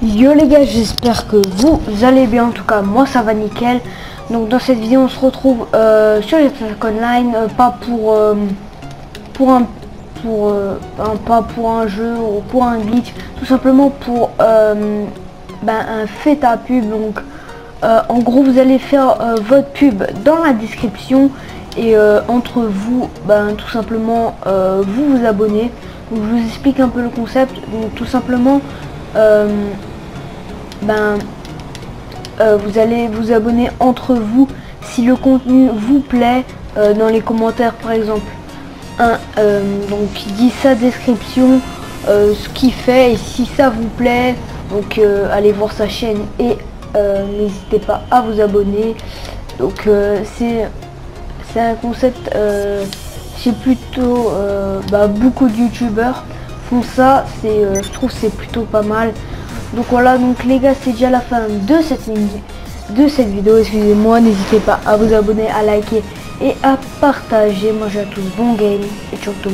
Yo les gars, j'espère que vous allez bien. En tout cas, moi ça va nickel. Donc dans cette vidéo, on se retrouve euh, sur les Online, euh, pas pour euh, pour un pour un, pas pour un jeu ou pour un glitch, tout simplement pour ben, un fait à pub. Donc en gros, vous allez faire votre pub dans la description et entre vous, ben tout simplement vous vous abonnez. Je vous explique un peu le concept. Donc tout simplement ben, euh, vous allez vous abonner entre vous si le contenu vous plaît euh, dans les commentaires par exemple. Un euh, donc il dit sa description ce qu'il fait et si ça vous plaît donc allez voir sa chaîne et n'hésitez pas à vous abonner. Donc c'est c'est un concept c'est plutôt bah, beaucoup de youtubeurs font ça c'est je trouve c'est plutôt pas mal donc voilà, donc les gars, c'est déjà la fin de cette, de cette vidéo. Excusez-moi, n'hésitez pas à vous abonner, à liker et à partager. Moi, j'ai à tous bon game et surtout